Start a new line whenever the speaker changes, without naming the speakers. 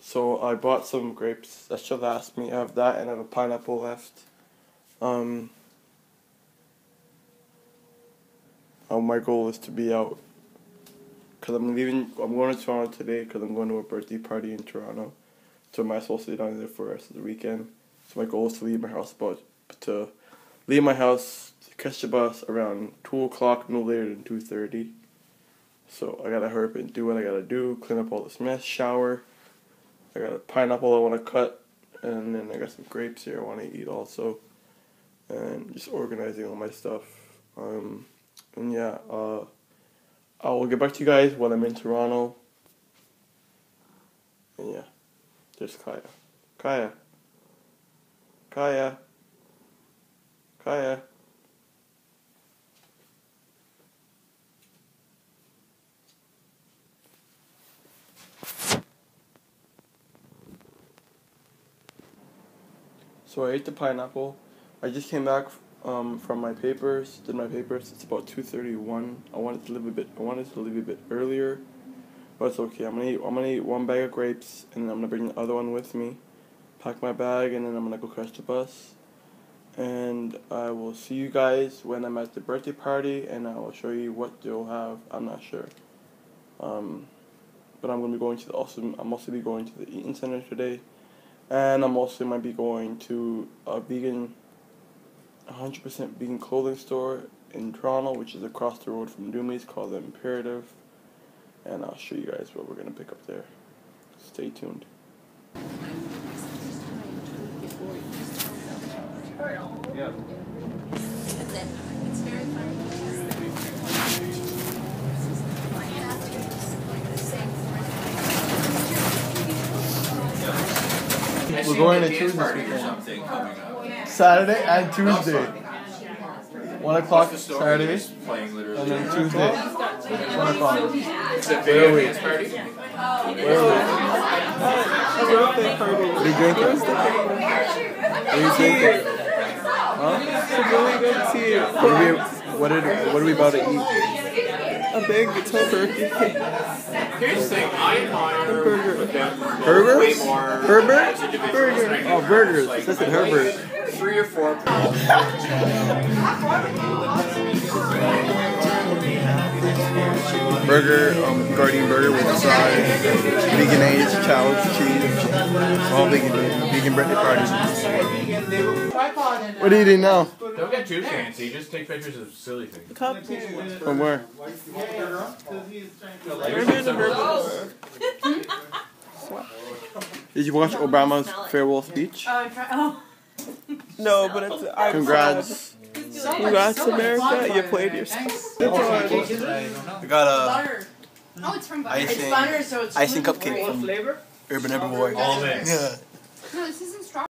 So I bought some grapes. That should last me. I have that and I have a pineapple left. Um, uh, my goal is to be out. Cause I'm leaving. I'm going to Toronto today. Cause I'm going to a birthday party in Toronto. So I might as well stay down there for the rest of the weekend. So my goal is to leave my house about to leave my house to catch the bus around two o'clock, no later than two thirty. So I gotta hurry up and do what I gotta do. Clean up all this mess. Shower. I got a pineapple I want to cut, and then I got some grapes here I want to eat also, and just organizing all my stuff. Um, and yeah, uh, I will get back to you guys when I'm in Toronto. And yeah, there's Kaya. Kaya. Kaya. Kaya. So I ate the pineapple. I just came back um, from my papers. Did my papers. It's about two thirty one. I wanted to leave a bit. I wanted to leave a bit earlier, but it's okay. I'm gonna eat. I'm gonna eat one bag of grapes, and then I'm gonna bring the other one with me. Pack my bag, and then I'm gonna go catch the bus. And I will see you guys when I'm at the birthday party, and I will show you what they'll have. I'm not sure. Um, but I'm gonna be going to the also. I'm also be going to the Eaton Center today. And I'm also might be going to a vegan, 100% vegan clothing store in Toronto, which is across the road from Doomies, called the Imperative. And I'll show you guys what we're going to pick up there. Stay tuned.
Yeah.
We're going to Tuesday this weekend. Saturday and Tuesday. One o'clock Saturday, and then Tuesday, one o'clock.
It's a video dance party.
Where are we?
birthday party.
What are you drinking? What are you drinking? Huh?
It's a really good tea.
What are we, what are, what are we about to eat?
A big turkey.
Here's the thing, I admire
Burger.
Them
Burgers? Herbert?
as individuals than I do.
Oh, burgers.
Like,
It says Herbert.
Three or four.
Burger, um, Guardian Burger with side, vegan eggs, chows, cheese, all vegan, vegan birthday party. What are you eating now?
Don't get too fancy. Just take pictures of silly things.
Cupcake.
From where?
Burger the burger.
Did you watch Obama's farewell speech?
Oh, oh.
No, but it's I'm
Congrats.
proud. Congrats, America. You played yourself. Good.
I got a
butter. Oh, it's from butter.
Icing-
It's butter, so it's
icing
gluten-free.
cupcake from Urban Herbivore.
All of it.
Yeah.
No, this isn't strawberry.